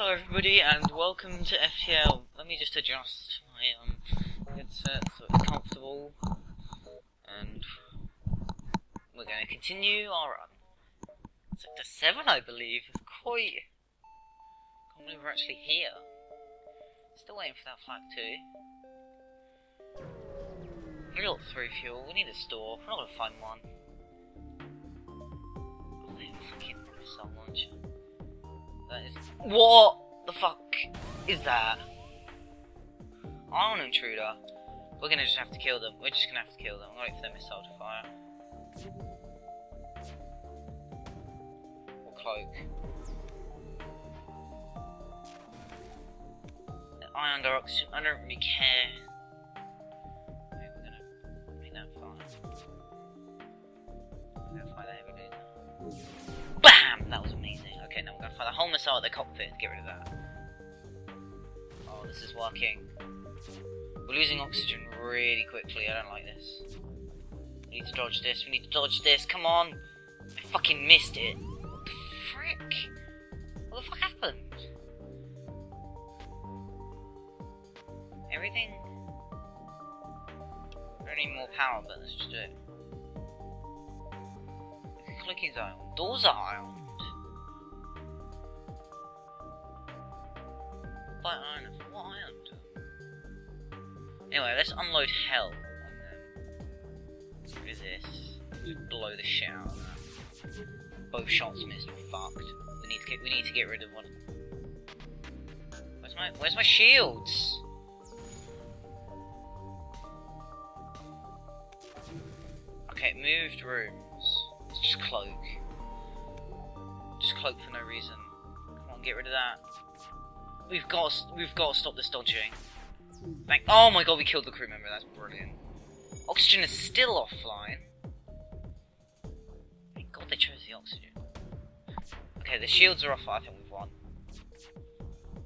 Hello everybody and welcome to FTL. Let me just adjust my um headset so it's comfortable. And we're gonna continue our run. Sector 7 I believe. It's quite I can't believe we're actually here. Still waiting for that Flak 2. We got three fuel, we need a store, we're not gonna find one. Fucking. What the fuck is that? Ion intruder. We're gonna just have to kill them. We're just gonna have to kill them. Wait for their missile to fire. Or cloak. Ion under oxygen. I don't really care. Fire the whole missile at the cockpit get rid of that. Oh, this is working. We're losing oxygen really quickly. I don't like this. We need to dodge this. We need to dodge this. Come on! I fucking missed it. What the frick? What the fuck happened? Everything? We don't need more power, but let's just do it. Clicking's iron. Doors are iron. Iron. What? Anyway, let's unload hell on them. Just blow the shit out of that. Both shots missed. We're fucked. We need to get. We need to get rid of one. Where's my? Where's my shields? Okay, moved rooms. Just cloak. Just cloak for no reason. Come on, get rid of that. We've got to, we've got to stop this dodging. Thank oh my god, we killed the crew member. That's brilliant. Oxygen is still offline. Thank god they chose the oxygen. Okay, the shields are off. I think we've won.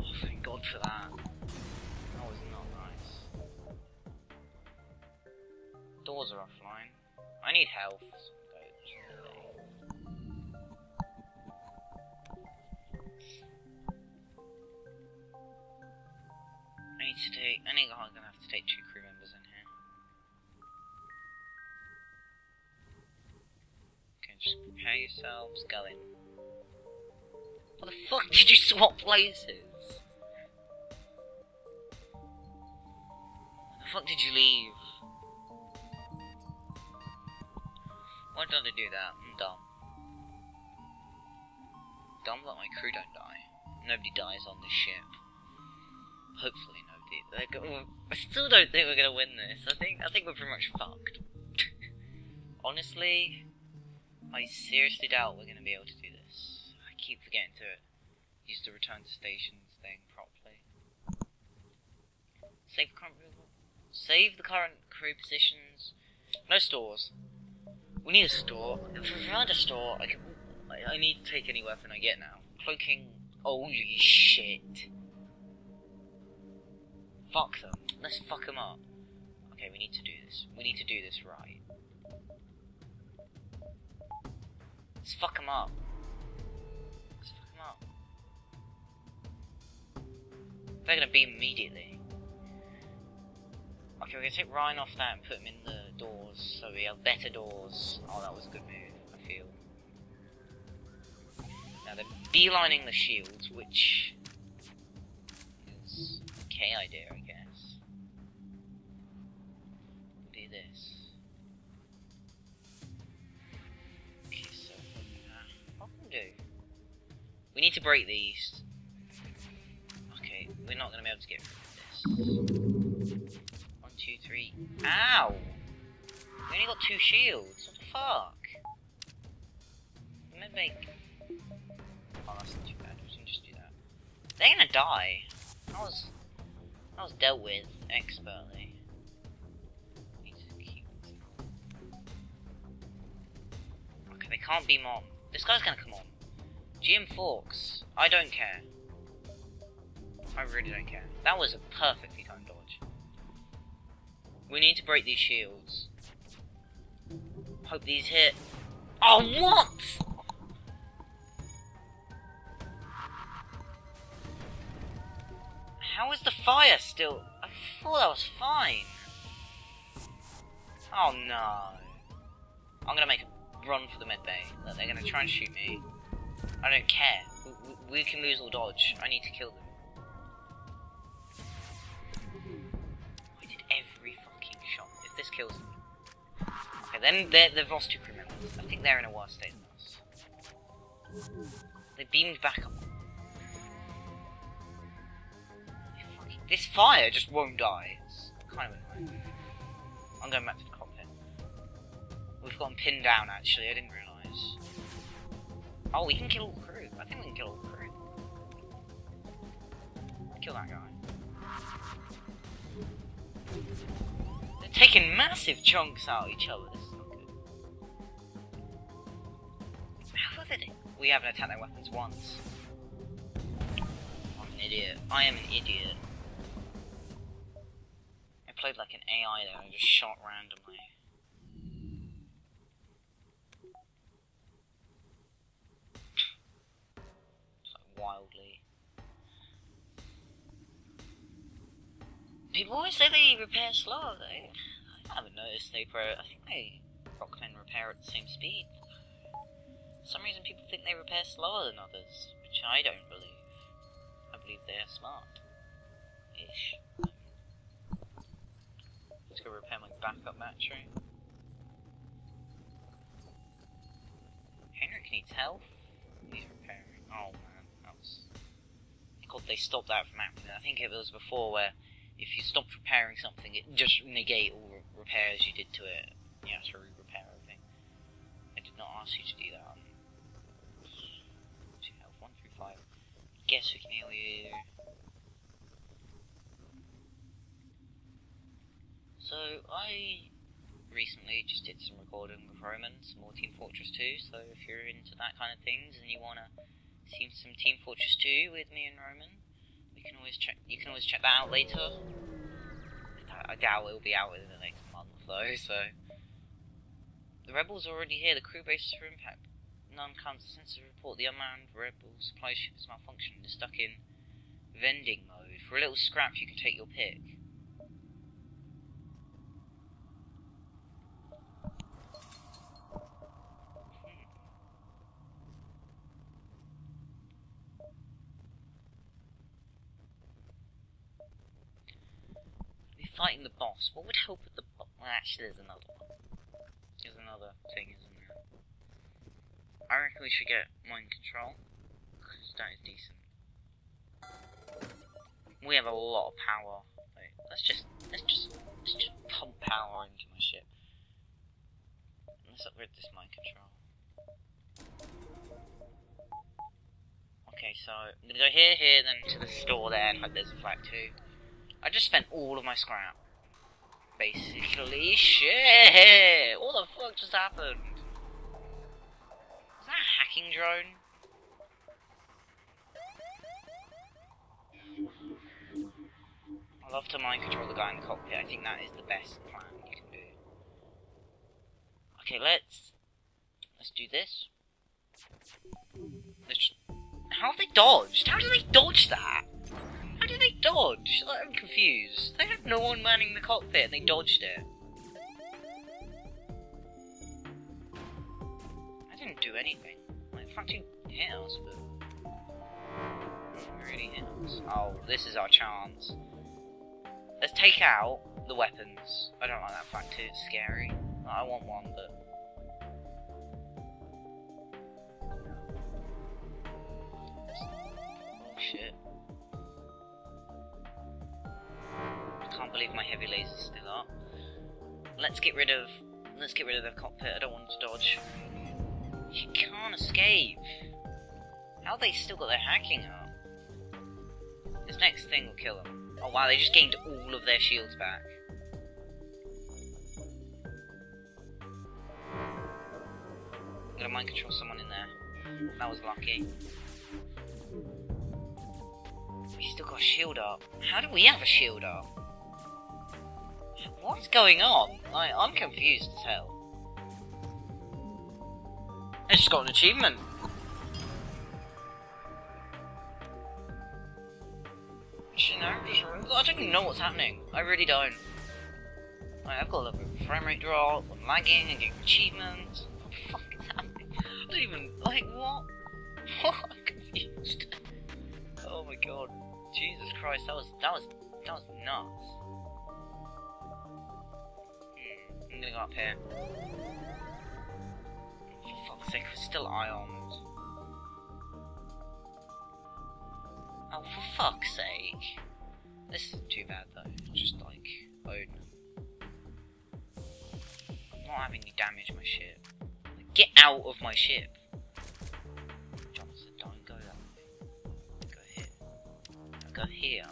Oh, thank god for that. That was not nice. Doors are offline. I need health. Think I'm gonna have to take two crew members in here. Okay, just prepare yourselves. Go in. What the fuck did you swap places? The fuck did you leave? Why did I do that? I'm dumb. Dumb that my crew don't die. Nobody dies on this ship. Hopefully nobody. They're mm, I still don't think we're gonna win this. I think I think we're pretty much fucked. Honestly, I seriously doubt we're gonna be able to do this. I keep forgetting to use the return to stations thing properly. Save current Save the current crew positions. No stores. We need a store. If we find a store, I can. I, I need to take any weapon I get now. Cloaking. Holy shit. Fuck them. Let's fuck them up. Okay, we need to do this. We need to do this right. Let's fuck them up. Let's fuck them up. They're gonna beam immediately. Okay, we're gonna take Ryan off that and put him in the doors so we have better doors. Oh, that was a good move, I feel. Now they're beelining the shields, which okay idea, I guess. We'll do this. Okay, so what can we do? We need to break these. Okay, we're not gonna be able to get rid of this. One, two, three. Ow! We only got two shields. What the fuck? Let me make. Oh, that's not too bad. We can just do that. They're gonna die. That was that was dealt with expertly. Okay, they can't beam on. This guy's gonna come on. GM Forks. I don't care. I really don't care. That was a perfectly timed dodge. We need to break these shields. Hope these hit. Oh, what? How is the fire still? I thought that was fine. Oh no. I'm gonna make a run for the med bay. They're gonna try and shoot me. I don't care. We can lose or dodge. I need to kill them. I did every fucking shot. If this kills them. Okay, then they're, they've lost two crew members. I think they're in a worse state than us. They beamed back up. This fire just won't die. It's kind of annoying. Hmm. I'm going back to the cockpit. We've got him pinned down actually, I didn't realise. Oh, we can kill all the crew. I think we can kill all the crew. Kill that guy. They're taking massive chunks out of each other. This is not good. How are they? We haven't attacked their weapons once. I'm an idiot. I am an idiot. Played like an AI there and just shot randomly. Wildly. People always say they repair slower though. I haven't noticed they pro I think they Rockmen repair at the same speed. For some reason people think they repair slower than others, which I don't believe. I believe they are smart. Ish. Let's go repair my backup battery. Henrik needs help. He's repairing. Oh man, that was. God, they stopped that from happening. I think it was before where if you stopped repairing something, it just negate all re- repairs you did to it. You have to re-repair everything. I did not ask you to do that. Two health, one through five. Guess we can heal you. So I recently just did some recording with Roman, some more Team Fortress 2. So if you're into that kind of things and you wanna see some Team Fortress 2 with me and Roman, we can always check. You can always check that out later. I doubt it'll be out within the next month though. So the rebels are already here. The crew base is for impact. None comes. The sensors report the unmanned rebel supply ship is malfunctioning. They're stuck in vending mode. For a little scrap, you can take your pick. Be fighting the boss. What would help with the boss? Well, actually, there's another one. There's another thing, isn't there? I reckon we should get mind control. Because that is decent. We have a lot of power. Wait, let's just let's just let's just pump power into my ship. Let's upgrade this mind control. Okay, so I'm gonna go here, here, then to the store there, and hope there's a Flak 2. I just spent all of my scrap. Basically, shit! What the fuck just happened? Is that a hacking drone? I love to mind control the guy in the cockpit. I think that is the best plan you can do. Okay, let's let's do this. Let's. How have they dodged? How did they dodge that? Did they dodge? Like, I'm confused. They had no one manning the cockpit and they dodged it. I didn't do anything. Like, fucking us, but. Really us. Oh, this is our chance. Let's take out the weapons. I don't like that fact too, it's scary. I want one, but. Shit. Can't believe my heavy laser's still up. Let's get rid of let's get rid of the cockpit, I don't want to dodge. You can't escape. How they still got their hacking up? This next thing will kill them. Oh wow, they just gained all of their shields back. I'm gonna mind control someone in there. That was lucky. We still got a shield up. How do we have a shield up? What's going on? Like, I'm confused as hell. I just got an achievement. I don't even know what's happening. I really don't. Like, I've got a little bit of frame rate drop, I'm lagging, and getting achievements. What the fuck is happening? I don't even, like, what? What? I'm confused. oh my god. Jesus Christ, that was, that was, that was nuts. I'm gonna go up here. For fuck's sake, we're still ions. Oh, for fuck's sake. This isn't too bad though, just like, Odin. I'm not having you damage my ship. Like, get out of my ship! Jonathan, don't go that way. Go here. Go here.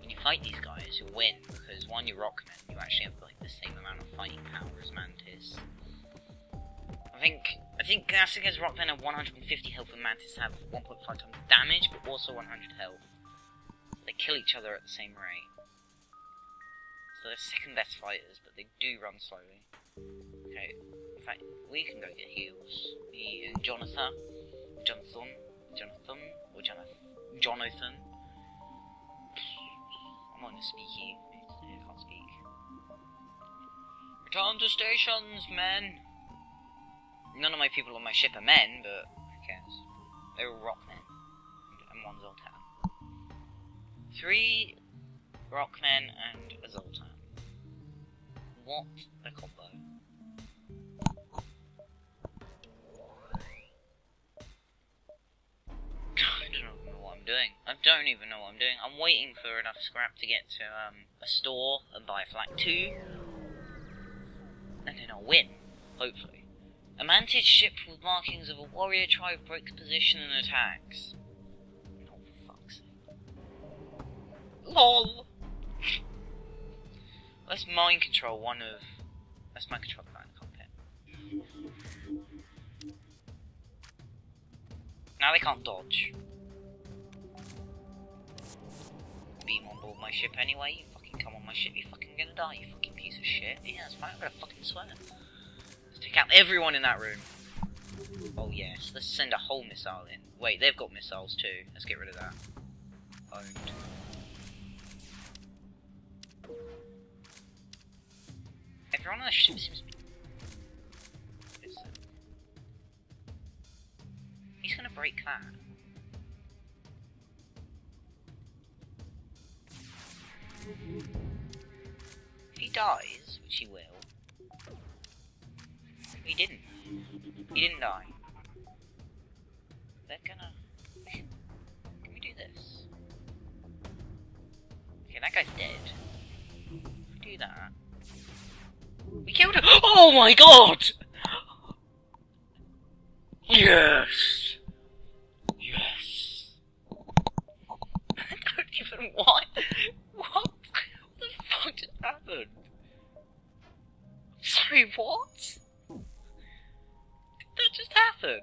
When you fight these guys, you'll win, because one, you're Rockman, you actually have like the same amount of fighting power as Mantis. I think I think Gassica's Rockman have 150 health and Mantis have 1.5 times damage, but also 100 health. They kill each other at the same rate. So they're second best fighters, but they do run slowly. Okay, in fact, we can go get heals. Me and Jonathan, Jonathan, Jonathan, or Jonathan, Jonathan. I'm on a speaky. I Return to stations, men. None of my people on my ship are men, but who cares? They're all rockmen. And one Zoltan. Three rockmen and a Zoltan. What a combo. I don't know what I'm doing. I don't even know what I'm doing. I'm waiting for enough scrap to get to um, a store and buy Flak 2. And then I'll win. Hopefully. A mantis ship with markings of a warrior tribe breaks position and attacks. Not for fuck's sake. LOL! Let's mind control one of. Let's mind control the guy in the cockpit. Now they can't dodge. Beam on board my ship anyway, you fucking come on my ship, you fucking gonna die, you fucking piece of shit. Yeah, that's fine, I'm gonna fucking swear. Let's take out everyone in that room. Oh yes, let's send a whole missile in. Wait, they've got missiles too. Let's get rid of that. Owned. Everyone on the ship seems to be... He's gonna break that. Dies, which he will. He didn't. He didn't die. They're gonna. Can we do this? Okay, that guy's dead. If we do that. We killed him! Oh my god! Yes! Yes! I don't even what? What? What the fuck just happened? What? Did that just happen?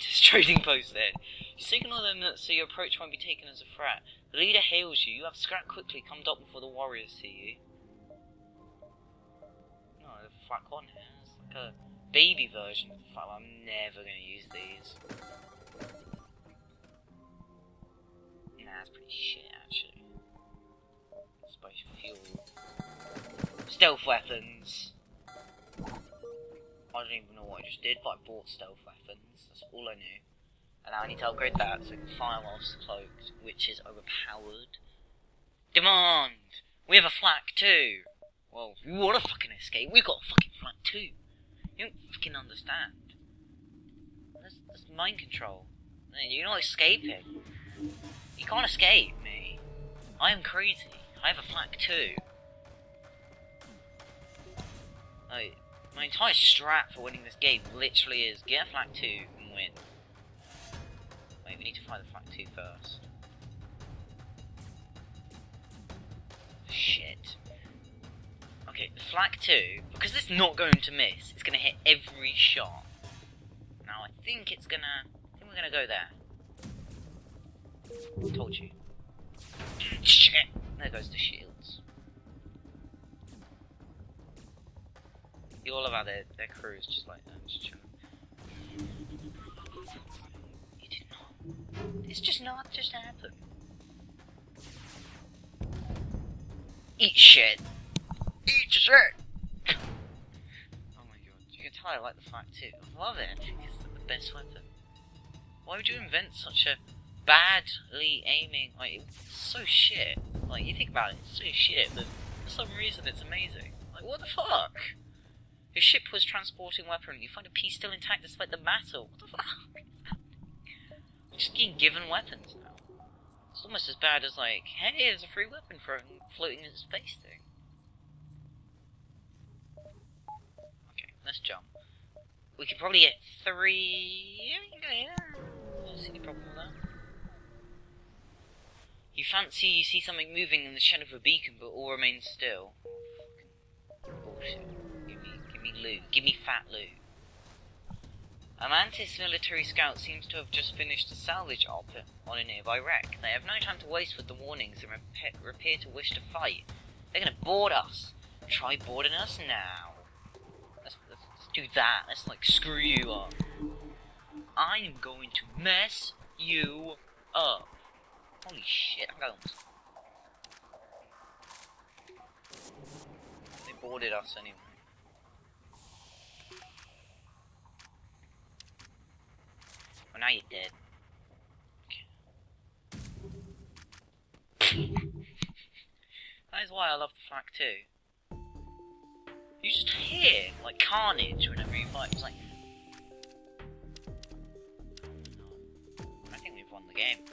Identifying a trading post then. You signal them that so your approach won't be taken as a threat. The leader hails you. You have scrap quickly. Come dock before the warriors see you. No, the flak one here. It's like a baby version of. I'm never going to use these. Nah, it's pretty shit actually. Both fuel. Stealth weapons. I don't even know what I just did, but I bought stealth weapons. That's all I knew. And now I need to upgrade that so I can fire whilst cloaked, which is overpowered. Demand! We have a Flak 2! Well, if you want to fucking escape, we've got a fucking Flak 2! You don't fucking understand. That's, that's mind control. You're not escaping. You can't escape me. I am crazy. I have a Flak 2. Like, My entire strat for winning this game literally is get a Flak 2 and win. Wait, we need to find the Flak 2 first. Shit. Okay, the Flak 2, because it's not going to miss, it's going to hit every shot. Now, I think it's going to... I think we're going to go there. Told you. Shit! There goes the shields. All about their, their crews just like that, just. It's just not just happen. Eat shit. Eat shit! oh my god. You can tell I like the Flak 2. I love it. It's the best weapon. Why would you invent such a badly aiming, like, it's so shit. Like, you think about it, it's so shit, but for some reason it's amazing. Like, what the fuck? Your ship was transporting weaponry, you find a piece still intact despite the battle. What the fuck? Just getting given weapons now. It's almost as bad as, like, hey, there's a free weapon for floating in space thing. Okay, let's jump. We could probably get three... See any problem with that. You fancy you see something moving in the shadow of a beacon, but all remains still. Bullshit. Me, give me loot. Give me fat. A Mantis military scout seems to have just finished a salvage op on a nearby wreck. They have no time to waste with the warnings and appear to wish to fight. They're gonna board us. Try boarding us now. Let's, let's, let's do that. Let's like screw you up. I am going to mess you up. Holy shit, I got almost... They boarded us anyway. Well, now you're dead. that is why I love the Flak 2. You just hear, like, carnage whenever you fight. It's like... I think we've won the game.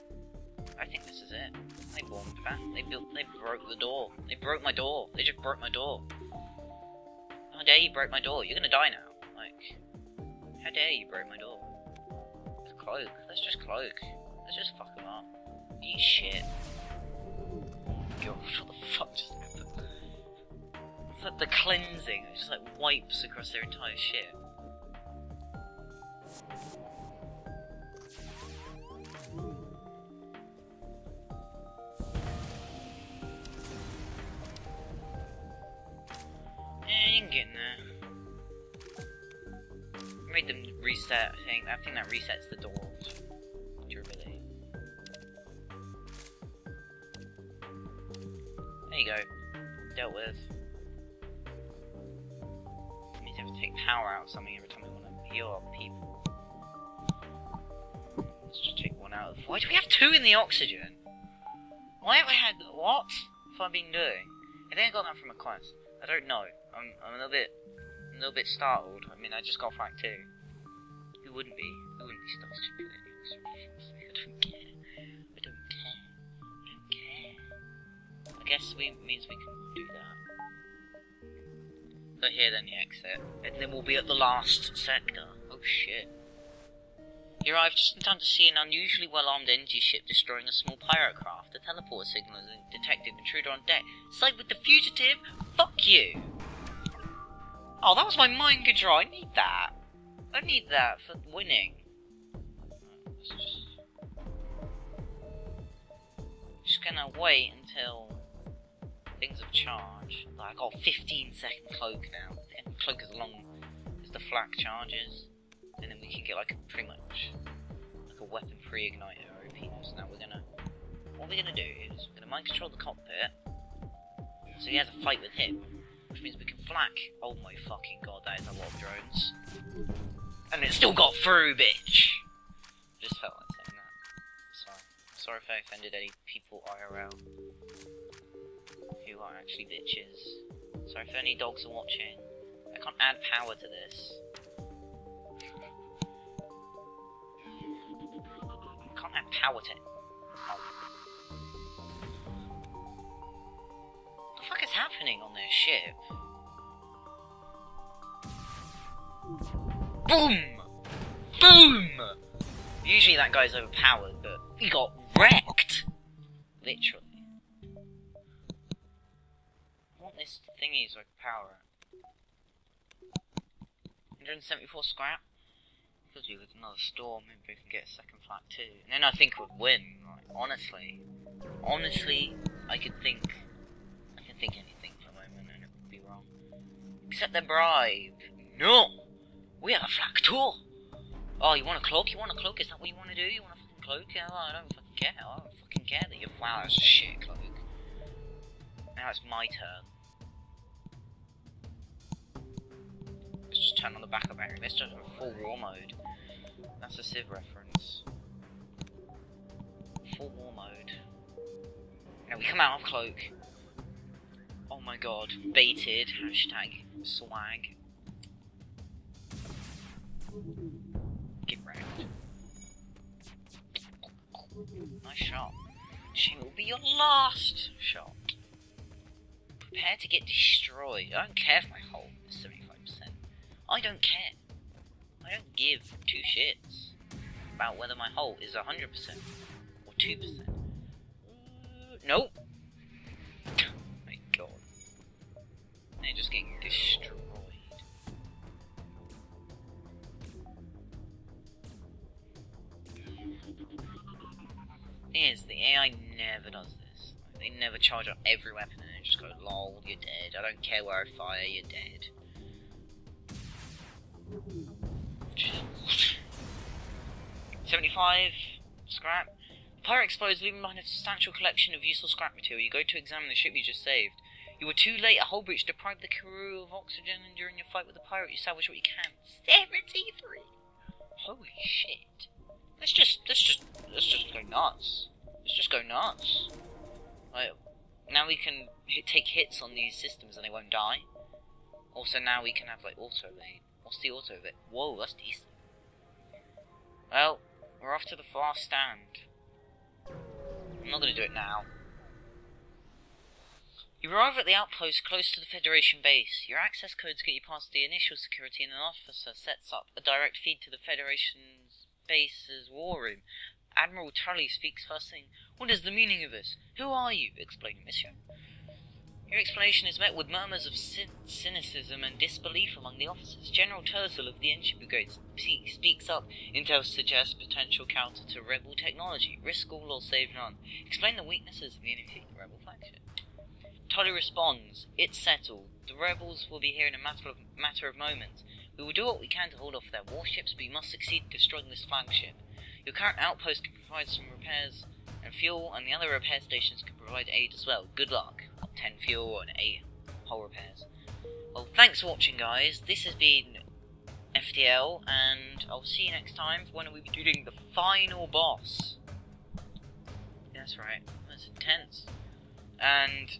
I think this is it. They bombed back. They built. They broke the door. They broke my door. They just broke my door. How dare you break my door? You're gonna die now. Like, how dare you break my door? Cloak. Let's just cloak. Let's just fuck them up. Eat shit. God, what the fuck just happened? It's like the cleansing. It just like wipes across their entire ship. Eh, made them reset, I think. I think that resets the door durability. There you go. Dealt with. It means you have to take power out of something every time we want to heal up people. Let's just take one out. Why do we have two in the oxygen? Why have I had... What What have I been doing? I think I got that from a quest. I don't know. I'm, I'm a little bit a little bit startled. I mean, I just got flagged too. Wouldn't be? I wouldn't be startled? I don't care. I don't care. I don't care. I guess we means we can do that. So here then the exit. And then we'll be at the last sector. Oh shit. You arrive just in time to see an unusually well-armed Engi ship destroying a small pirate craft. The teleport signal detected intruder on deck. Side with the fugitive? Fuck you! Oh, that was my mind control. I need that. I need that for winning. Just... just gonna wait until things have charged. Like, I got 15 second cloak now. And cloak as long as the flak charges. And then we can get like a pretty much like a weapon pre-igniter OP. So now we're gonna what we're gonna do is we're gonna mind control the cockpit. So he has a fight with him which means we can flak. Oh my fucking god, that is a lot of drones. And it still got through, bitch! Just felt like saying that. Sorry. Sorry if I offended any people IRL who are actually bitches. Sorry if any dogs are watching. I can't add power to this. I can't add power to it. Happening on their ship? Boom! Boom! Usually that guy's overpowered, but he got wrecked! Literally. Want this thingy so I can power it. 174 scrap. Because you with another storm, maybe we can get a second Flak 2. And then I think we'd win. Like, honestly, honestly, I could think, Could think anything for a moment, and it would be wrong. Accept the bribe. No, we have a flak too. Oh, you want a cloak? You want a cloak? Is that what you want to do? You want a fucking cloak? Yeah, I don't fucking care. I don't fucking care that your flower's a shit cloak. Now it's my turn. Let's just turn on the backup battery. Let's just full war mode. That's a Civ reference. Full war mode. Now we come out of cloak. Oh my god. Baited. Hashtag swag. Get wrecked. Nice shot. She will be your last shot. Prepare to get destroyed. I don't care if my hull is 75%. I don't care. I don't give two shits about whether my hull is 100% or 2%. Uh, nope. They're just getting destroyed. Is the AI never does this. They never charge up every weapon and just go, lol, you're dead. I don't care where I fire, you're dead. 75 scrap. The pirate explodes, leaving behind a substantial collection of useful scrap material. You go to examine the ship you just saved. You were too late. Breach deprived the crew of oxygen, and during your fight with the pirate, you salvaged what you can. 73! Holy shit. Let's just, let's just, let's just go nuts. Let's just go nuts. Like, now we can hit, take hits on these systems and they won't die. Also, now we can have, like, auto lane. What's the auto evade? Whoa, that's decent. Well, we're off to the far stand. I'm not to do it now. You arrive at the outpost close to the Federation base. Your access codes get you past the initial security and an officer sets up a direct feed to the Federation's base's war room. Admiral Tully speaks first thing. What is the meaning of this? Who are you? Explain, monsieur. Your explanation is met with murmurs of cynicism and disbelief among the officers. General Turzil of the Engi Brigade speaks up. Intel suggests potential counter to rebel technology. Risk all or save none. Explain the weaknesses of the enemy rebel flagship. Tully responds, It's settled. The rebels will be here in a matter of, matter of moments. We will do what we can to hold off their warships, but you must succeed in destroying this flagship. Your current outpost can provide some repairs and fuel, and the other repair stations can provide aid as well. Good luck. 10 fuel and 8 hull repairs. Well, thanks for watching, guys. This has been FTL, and I'll see you next time for when we'll be doing the final boss. That's right. That's intense. And